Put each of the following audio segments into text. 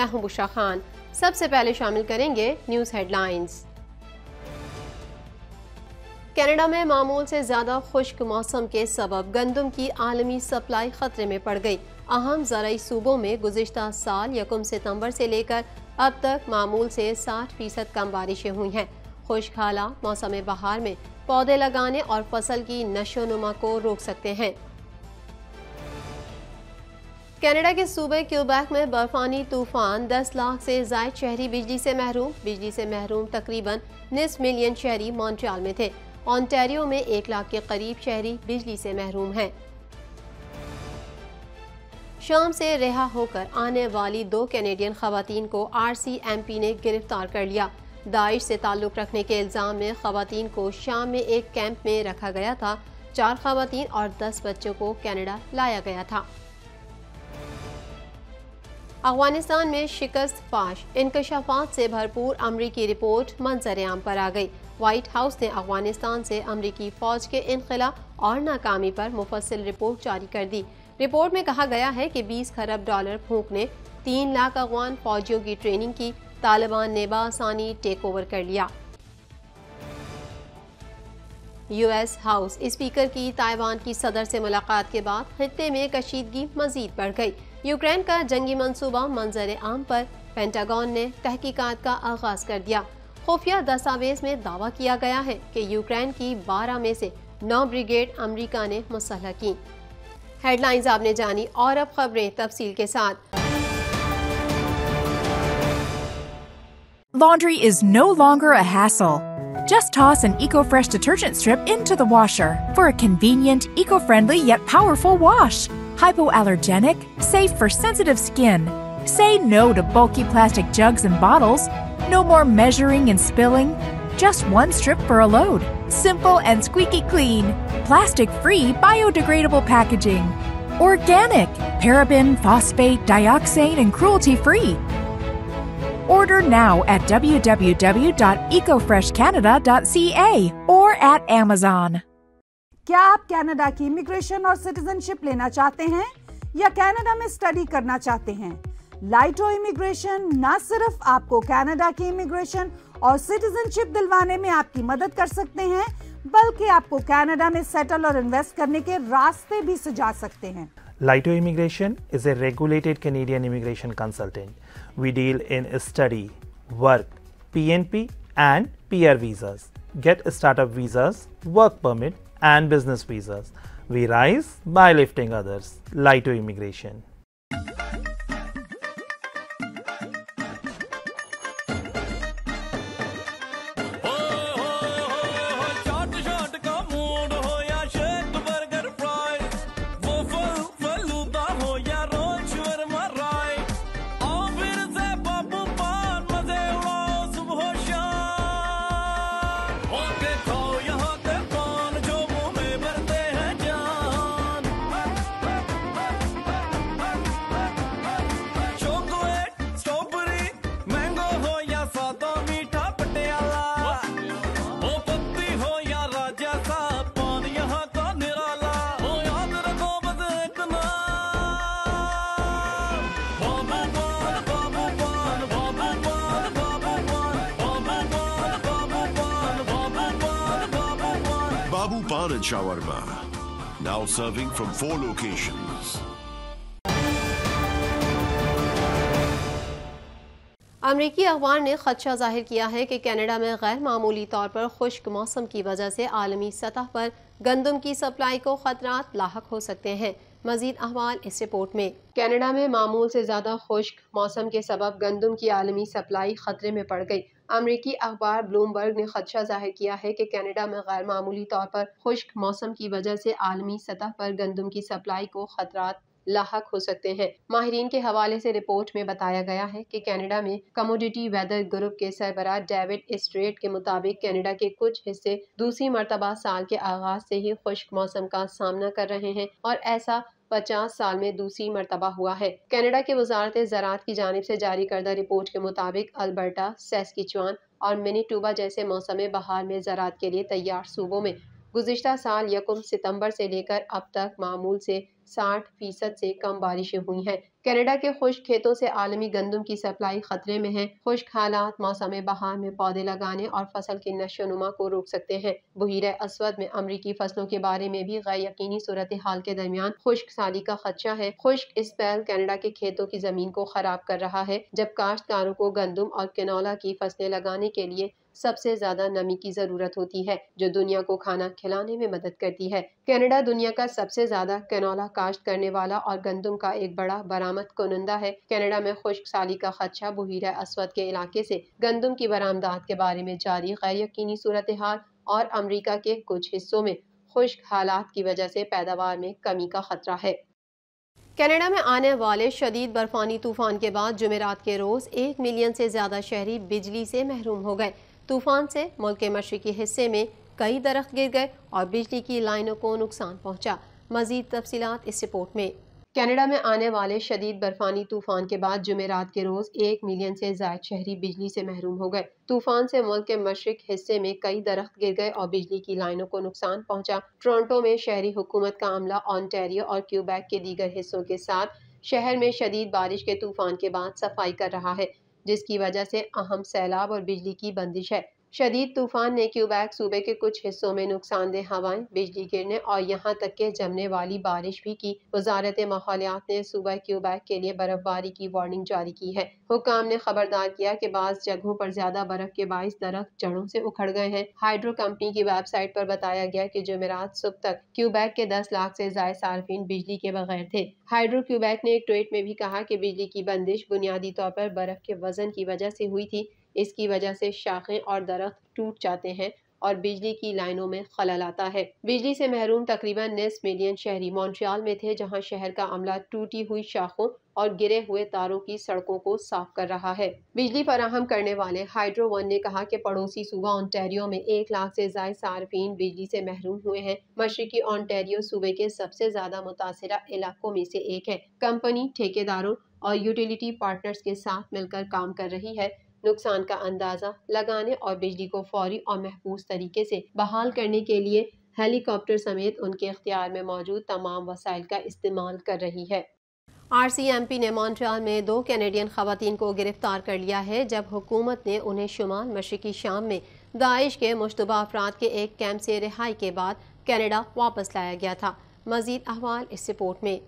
मैं हूँ बुशा खान। सबसे पहले शामिल करेंगे न्यूज़ हेडलाइंस। कनाडा में मामूल से ज़्यादा खुश्क मौसम के सबब गंदम की आलमी सप्लाई खतरे में पड़ गई। अहम ज़रूरी सूबों में गुजशत साल यकम सितंबर से लेकर अब तक मामूल से 60 फ़ीसद कम बारिशें हुई हैं। खुश्क हाला मौसम बहार में पौधे लगाने और फ़सल की नशो नुमा को रोक सकते हैं। कनाडा के सूबे क्यूबैक में बर्फानी तूफ़ान 10 लाख से जायद शहरी बिजली से महरूम। बिजली से महरूम तकरीबन निस मिलियन शहरी मॉन्ट्रियल में थे। ऑन्टेरियो में एक लाख के करीब शहरी बिजली से महरूम हैं। शाम से रिहा होकर आने वाली दो कैनेडियन खातन को आर सी एम पी ने गिरफ़्तार कर लिया। दाइश से ताल्लुक़ रखने के इल्ज़ाम में खातन को शाम में एक कैंप में रखा गया था। चार खातन और दस बच्चों को कनाडा लाया गया था। अफ़गानिस्तान में शिकस्त फाश। इंकशाफात से भरपूर अमरीकी रिपोर्ट मंजर आम पर आ गई। व्हाइट हाउस ने अफ़गानिस्तान से अमरीकी फौज के इनखला और नाकामी पर मुफसल रिपोर्ट जारी कर दी। रिपोर्ट में कहा गया है कि 20 खरब डॉलर फूक ने तीन लाख अफगान फौजियों की ट्रेनिंग की, तालिबान ने बासानी टेक ओवर कर लिया। यूएस हाउस स्पीकर की ताइवान की सदर से मुलाकात के बाद खत्े में कशीदगी मजीद बढ़ गई। यूक्रेन का जंगी मंसूबा मंजर आम पर पेंटागन ने तहकीकात का आगाज़ कर दिया खुफिया दस्तावेज़ में दावा किया गया है कि यूक्रेन की 12 में से 9 ब्रिगेड अमेरिका ने मुसलह की हेडलाइंस आपने जानी और अब खबरें तफसील के साथ Laundry is no longer a hassle. Just toss an EcoFresh detergent strip into the washer for a convenient, eco-friendly yet powerful wash. Hypoallergenic, safe for sensitive skin. Say no to bulky plastic jugs and bottles. No more measuring and spilling. Just one strip for a load. Simple and squeaky clean. Plastic-free, biodegradable packaging. Organic, paraben, phosphate, dioxane, and cruelty-free. Order now at www.ecofreshcanada.ca or at Amazon. क्या आप Canada की immigration और citizenship लेना चाहते हैं या Canada में study करना चाहते हैं लाइटो इमिग्रेशन न सिर्फ़ आपको कनाडा की इमिग्रेशन और सिटीजनशिप दिलवाने में आपकी मदद कर सकते हैं बल्कि आपको कनाडा में सेटल और इन्वेस्ट करने के रास्ते भी सुझा सकते हैं Lito Immigration is a regulated Canadian immigration consultant. We deal in study, work, PNP, and PR visas. Get startup visas, work permit, and business visas. We rise by lifting others. Lito Immigration. And Shawarma. Now serving from four locations. अमरीकी अखबार ने खदशा ज़ाहिर किया है कि Canada में गैर मामूली तौर पर खुश्क मौसम की वजह से आलमी सतह पर गंदम की सप्लाई को खतरा लाक हो सकते हैं मजीद अहवाल इस रिपोर्ट में कनाडा में मामूल से ज़्यादा खुश्क मौसम के सबब गंदम की आलमी सप्लाई खतरे में पड़ गई अमरीकी अखबार ब्लूमबर्ग ने खदशा ज़ाहिर किया है कि कनाडा में गैर मामूली तौर पर खुश्क मौसम की वजह से आलमी सतह पर गंदम की सप्लाई को खतरा लाक हो सकते हैं। माहरीन के हवाले से रिपोर्ट में बताया गया है कि कनाडा में कमोडिटी वेदर ग्रुप के सरबराह डेविड स्ट्रेट के मुताबिक कनाडा के कुछ हिस्से दूसरी मरतबा साल के आगाज़ से ही खुश्क मौसम का सामना कर रहे हैं और ऐसा पचास साल में दूसरी मरतबा हुआ है। कैनेडा के वजारत ज़रात की जानब से जारी करदा रिपोर्ट के मुताबिक अल्बर्टा, सेस्किचुआन और मिनीटूबा जैसे मौसम बहार में ज़रात के लिए तैयार सूबों में गुजशत साल यकुम सितंबर से लेकर अब तक मामूल से साठ फ़ीसद से कम बारिशें हुई हैं। कनाडा के खुश्क खेतों से आलमी गंदम की सप्लाई खतरे में है। खुश्क हालात, मौसम बहार में पौधे लगाने और फ़सल की नशो नुमा को रोक सकते हैं। बहीर असवद में अमरीकी फ़सलों के बारे में भी गैर यकीनी सूरत हाल के दरमियान खुश्क साली का खदशा है। खुश्क स्पेल कनाडा के खेतों की ज़मीन को खराब कर रहा है, जब काश्तकारों को गंदम और कैनोला की फ़सलें लगाने के लिए सबसे ज़्यादा नमी की ज़रूरत होती है, जो दुनिया को खाना खिलाने में मदद करती है। कनाडा दुनिया का सबसे ज़्यादा कैनोला काश्त करने वाला और गंदम का एक बड़ा बरामद कुनंदा है। कनाडा में खुश्क साली का खदशा बहीरा असवद के इलाके से गंदम की बरामदात के बारे में जारी गैर यकीनी सूरत हाल और अमरीका के कुछ हिस्सों में खुश्क हालात की वजह से पैदावार में कमी का खतरा है। कनाडा में आने वाले शदीद बर्फानी तूफ़ान के बाद जुमेरात के रोज एक मिलियन से ज़्यादा शहरी बिजली से महरूम हो गए। तूफ़ान से मुल्क के मशरकी हिस्से में कई दरख्त गिर गए और बिजली की लाइनों को नुकसान पहुँचा। मजीद तफसीत इस रिपोर्ट में। कनाडा में आने वाले शदीद बर्फानी तूफ़ान के बाद जुमेरात के रोज एक मिलियन से जायद शहरी बिजली से महरूम हो गए। तूफ़ान से मुल्क के मशरक हिस्से में कई दरख्त गिर गए और बिजली की लाइनों को नुकसान पहुँचा। टोरंटो में शहरी हुकूमत का अमला ऑनटेरियो और क्यूबैक के दीगर हिस्सों के साथ शहर में शदीद बारिश के तूफ़ान के बाद सफ़ाई कर रहा है। जिसकी वजह से अहम सैलाब और बिजली की बंदिश है। शदीद तूफ़ान ने क्यूबैक सूबे के कुछ हिस्सों में नुकसानदेह हवाएँ, बिजली गिरने और यहाँ तक के जमने वाली बारिश भी की। वजारत माहौलियात ने सूबह क्यूबैक के लिए बर्फबारी की वार्निंग जारी की है। हुकाम ने खबरदार किया कि बाज जगहों पर ज़्यादा बर्फ़ के बाईस दरख्त जड़ों से उखड़ गए हैं। हाइड्रो कंपनी की वेबसाइट पर बताया गया कि जुमेरात सुबह तक क्यूबैक के दस लाख से जायद सार्फिन बिजली के बगैर थे। हाइड्रो क्यूबैक ने एक ट्वीट में भी कहा कि बिजली की बंदिश बुनियादी तौर पर बर्फ़ के वज़न की वजह से हुई थी। इसकी वजह से शाखें और दरख्त टूट जाते हैं और बिजली की लाइनों में खलल आता है। बिजली से महरूम तकरीबन निस मिलियन शहरी मॉन्ट्रियल में थे, जहाँ शहर का अमला टूटी हुई शाखों और गिरे हुए तारों की सड़कों को साफ़ कर रहा है। बिजली फराहम करने वाले हाइड्रो वन ने कहा कि पड़ोसी सूबा ऑन्टेरियो में एक लाख से जायद सार्फिन बिजली से महरूम हुए हैं। मशरकी ऑन्टेरियो सूबे के सबसे ज़्यादा मुतासरा इलाकों में से एक है। कंपनी, ठेकेदारों और यूटिलिटी पार्टनर्स के साथ मिलकर काम कर रही है। नुकसान का अंदाज़ा लगाने और बिजली को फौरी और महफूज तरीके से बहाल करने के लिए हेलीकॉप्टर समेत उनके इख्तियार में मौजूद तमाम वसाइल का इस्तेमाल कर रही है। आर सी एम पी ने मॉन्ट्रियल में दो कैनेडियन खातन को गिरफ़्तार कर लिया है, जब हुकूमत ने उन्हें शुमाल मशरकी शाम में दाइश के मुशतबा अफराद के एक कैंप से रिहाई के बाद कैनेडा वापस लाया गया था। मजीद अहवाल इस रिपोर्ट में।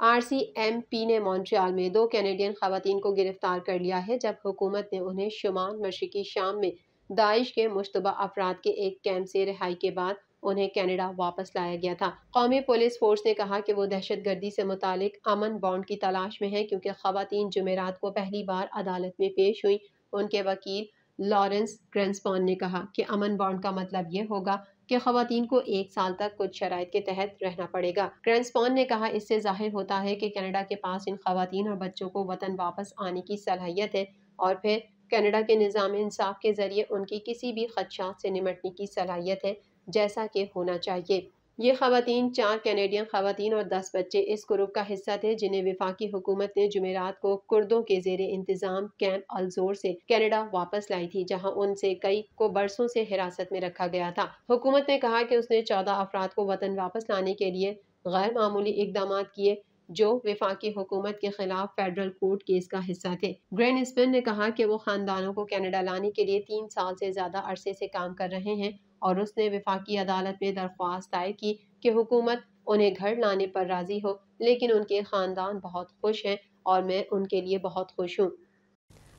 आर सी एम पी ने मॉन्ट्रियल में दो कैनेडियन खातन को गिरफ़्तार कर लिया है, जब हुकूमत ने उन्हें शुमाल मशरकी शाम में दाइश के मुशतबा अफराद के एक कैंप से रिहाई के बाद उन्हें कनाडा वापस लाया गया था। कौमी पुलिस फोर्स ने कहा कि वो दहशत गर्दी से मुतालिक अमन बॉन्ड की तलाश में है, क्योंकि खातन जमेरात को पहली बार अदालत में पेश हुई। उनके वकील लॉरेंस ग्रेंसपॉन ने कहा कि अमन बॉन्ड का मतलब ये होगा कि खातन को एक साल तक कुछ शराइ के तहत रहना पड़ेगा। ग्रैंडस्पॉन ने कहा, इससे ज़ाहिर होता है कि कनाडा के पास इन खातन और बच्चों को वतन वापस आने की सलाहियत है और फिर कनाडा के निज़ाम इंसाफ के ज़रिए उनकी किसी भी खदशात से निमटने की सलाहियत है, जैसा कि होना चाहिए। ये खातन चार कैनेडियन खातन और दस बच्चे इस ग्रुप का हिस्सा थे, जिन्हें विफाकी हुकूमत ने जुमेरात को कुर्दों के जेर इंतज़ाम कैंप अलजोर से कनाडा वापस लाई थी, जहाँ उनसे कई को बरसों से हिरासत में रखा गया था। हुकूमत ने कहा कि उसने चौदह अफराद को वतन वापस लाने के लिए गैर मामूली इकदाम किए, जो विफाकी हुकूमत के खिलाफ फेडरल कोर्ट केस का हिस्सा थे। ग्रैंड स्पिन ने कहा कि वो खानदानों को कनाडा लाने के लिए तीन साल से ज़्यादा अरसे से काम कर रहे हैं और उसने विफाकी अदालत में दरख्वास्त दायर की कि हुकूमत उन्हें घर लाने पर राज़ी हो, लेकिन उनके ख़ानदान बहुत खुश हैं और मैं उनके लिए बहुत खुश हूँ।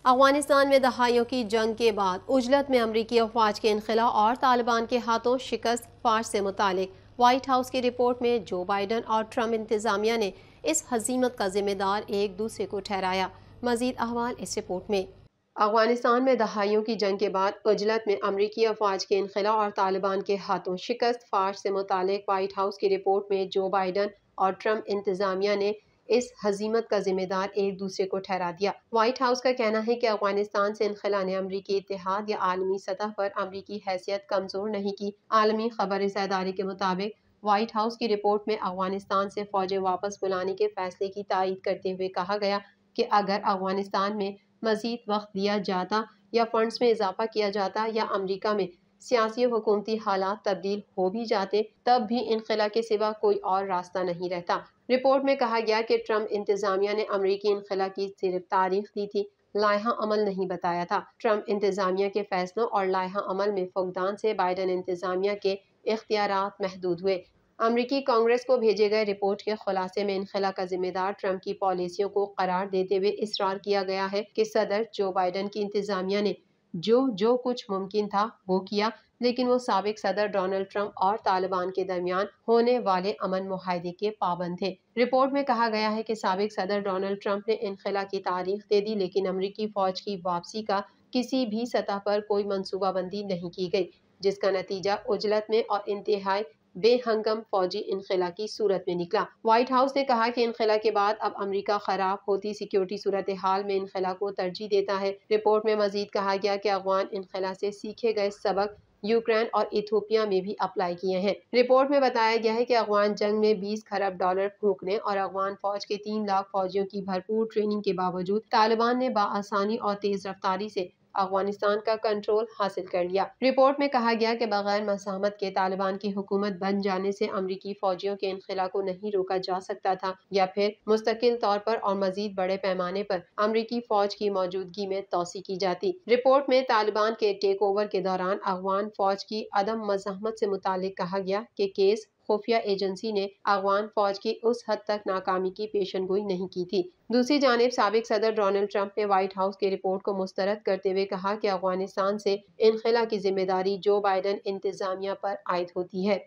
अफ़गानिस्तान में दहाइयों की जंग के बाद उजलत में अमरीकी अफवाज के इनखला और तालिबान के हाथों शिकस्त फाश से मुतालिक। वाइट हाउस की रिपोर्ट में जो बाइडन और ट्रंप इंतजामिया ने इस हजीमत का जिम्मेदार एक दूसरे को ठहराया। मजीद अहवाल इस रिपोर्ट में। अफ़गानिस्तान में दहाइयों की जंग के बाद उजलत में अमरीकी अफवाज के इनखला और तालिबान के हाथों शिकस्त फाश से मुतल वाइट हाउस की रिपोर्ट में जो बाइडन और ट्रंप इंतजामिया ने इस हजीमत का जिम्मेदार एक दूसरे को ठहरा दिया। व्हाइट हाउस का कहना है कि अफ़गानिस्तान से इनखला ने अमरीकी इतिहाद या आलमी सतह पर अमरीकी हैसियत कमज़ोर नहीं की। आलमी खबर इदारे के मुताबिक व्हाइट हाउस की रिपोर्ट में अफ़गानिस्तान से फौजें वापस बुलाने के फैसले की तायद करते हुए कहा गया कि अगर अफ़गानिस्तान में मजीद वक्त दिया जाता या फंड्स में इजाफा किया जाता या अमरीका में सियासी हुकूमती हालात तब्दील हो भी जाते, तब भी इनखला के सिवा कोई और रास्ता नहीं रहता। रिपोर्ट में कहा गया कि ट्रंप इंतजामिया ने अमरीकी इनखला की सिर्फ़ तारीख दी थी लाहा अमल नहीं बताया था। ट्रंप इंतजामिया के फैसलों और लाहा अमल में फुकदान से बाइडन इंतजामिया के इख्तियार महदूद हुए। अमरीकी कांग्रेस को भेजे गए रिपोर्ट के खुलासे में इनखला का जिम्मेदार ट्रंप की पॉलिसियों को करार देते हुए इसरार किया गया है कि सदर जो बाइडन की इंतजामिया ने जो जो कुछ मुमकिन था वो किया, लेकिन वो सबक सदर डोनाल्ड ट्रंप और तालिबान के दरमियान होने वाले अमन माहे के पाबंद थे। रिपोर्ट में कहा गया है कि सबक सदर डोनाल्ड ट्रंप ने इनखला की तारीख दे दी, लेकिन अमरीकी फौज की वापसी का किसी भी सतह पर कोई मनसूबाबंदी नहीं की गई, जिसका नतीजा उजलत में और इंतहाई बेहंगम फौजी इनखला की सूरत में निकला। व्हाइट हाउस ने कहा कि इनखला के बाद अब अमेरिका खराब होती सिक्योरिटी सूरत हाल में इनखला को तरजीह देता है। रिपोर्ट में मजीद कहा गया कि अफगान इनखला से सीखे गए सबक यूक्रेन और इथोपिया में भी अप्लाई किए हैं। रिपोर्ट में बताया गया है कि अफगान जंग में 20 खरब डॉलर फूकने और अफगान फौज के तीन लाख फौजियों की भरपूर ट्रेनिंग के बावजूद तालिबान ने बासानी और तेज रफ्तारी से अफ़गानिस्तान का कंट्रोल हासिल कर लिया। रिपोर्ट में कहा गया कि बगैर मसामत के तालिबान की हुकूमत बन जाने से अमरीकी फौजियों के इनखला को नहीं रोका जा सकता था या फिर मुस्तकिल तौर पर और मजीद बड़े पैमाने पर अमरीकी फौज की मौजूदगी में तोसी की जाती। रिपोर्ट में तालिबान के टेक ओवर के दौरान अफगान फौज की अदम मजामत से मुतालिक कहा गया कि केस खुफिया एजेंसी ने अफगान फौज की उस हद तक नाकामी की पेशन गोई नहीं की थी। दूसरी जानब सबक सदर डोनाल्ड ट्रंप ने व्हाइट हाउस की रिपोर्ट को मुस्तरद करते हुए कहा कि अफ़गानिस्तान से इनखला की ज़िम्मेदारी जो बाइडन इंतजामिया पर आयद होती है।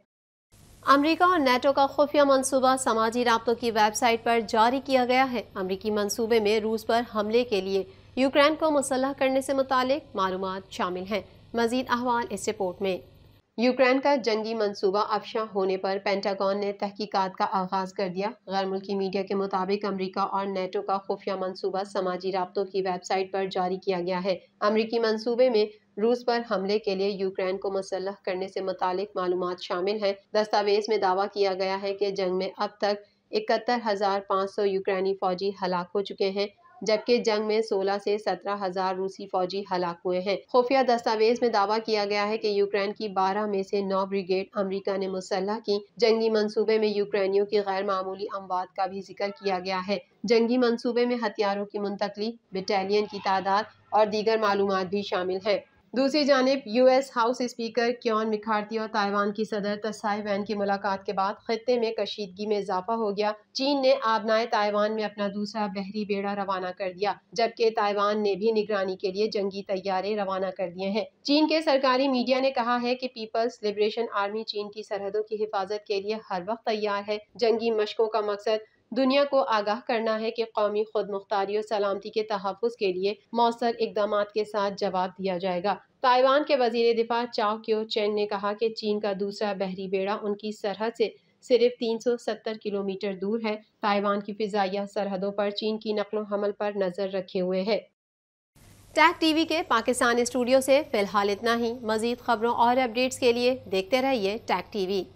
अमरीका और नेटो का खुफिया मंसूबा समाजी रबतों की वेबसाइट पर जारी किया गया है। अमरीकी मंसूबे में रूस पर हमले के लिए यूक्रेन को मुसल्ह करने से मुतालिक मालूम शामिल हैं। मजीद अहवाल इस रिपोर्ट में। यूक्रेन का जंगी मंसूबा अफशा होने पर पेंटागन ने तहकीकात का आगाज़ कर दिया। गैर मुल्की मीडिया के मुताबिक अमरीका और नेटो का खुफिया मंसूबा समाजी रबतों की वेबसाइट पर जारी किया गया है। अमरीकी मंसूबे में रूस पर हमले के लिए यूक्रेन को मुसल्ह करने से मुतालिक मालूम शामिल हैं। दस्तावेज़ में दावा किया गया है कि जंग में अब तक इकहत्तर हज़ार पाँच सौ यूक्रेनी फौजी हलाक हो चुके हैं। जबकि जंग में 16 से सत्रह हज़ार रूसी फौजी हलाक हुए हैं। खुफिया दस्तावेज़ में दावा किया गया है कि यूक्रेन की 12 में से नौ ब्रिगेड अमरीका ने मुसल्ह की। जंगी मनसूबे में यूक्रेनियों की गैर मामूली अमवाद का भी ज़िक्र किया गया है। जंगी मनसूबे में हथियारों की मुंतकली बटालियन की तादाद और दीगर मालूम भी शामिल है। दूसरी जानब US House speaker Kevin McCarthy और ताइवान की सदर तसाई वैन की मुलाकात के बाद खत्े में कशीदगी में इजाफा हो गया। चीन ने आबनाए ताइवान में अपना दूसरा बहरी बेड़ा रवाना कर दिया, जबकि ताइवान ने भी निगरानी के लिए जंगी तैयारे रवाना कर दिए हैं। चीन के सरकारी मीडिया ने कहा है कि पीपल्स लिबरेशन आर्मी चीन की सरहदों की हिफाजत के लिए हर वक्त तैयार है। जंगी मशकों का मकसद दुनिया को आगाह करना है कि कौमी खुद मुख्तारी और सलामती के तहफ़ के लिए मौसर इकदाम के साथ जवाब दिया जाएगा। ताइवान के वज़ीर दिफा चाओ क्यो चेंग ने कहा कि चीन का दूसरा बहरी बेड़ा उनकी सरहद से सिर्फ़ 370 किलोमीटर दूर है। ताइवान की फिजाइया सरहदों पर चीन की नकलो हमल पर नज़र रखे हुए है। टैग टीवी के पाकिस्तान स्टूडियो से फ़िलहाल इतना ही। मजीद खबरों और अपडेट्स के लिए देखते रहिए टैग टीवी।